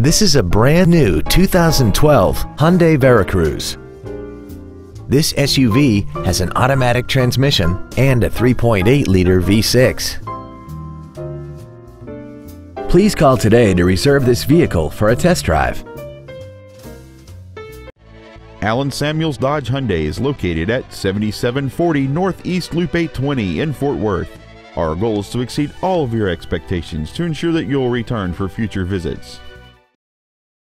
This is a brand new 2012 Hyundai Veracruz. This SUV has an automatic transmission and a 3.8-liter V6. Please call today to reserve this vehicle for a test drive. Allen Samuels Dodge Hyundai is located at 7740 Northeast Loop 820 in Fort Worth. Our goal is to exceed all of your expectations to ensure that you'll return for future visits.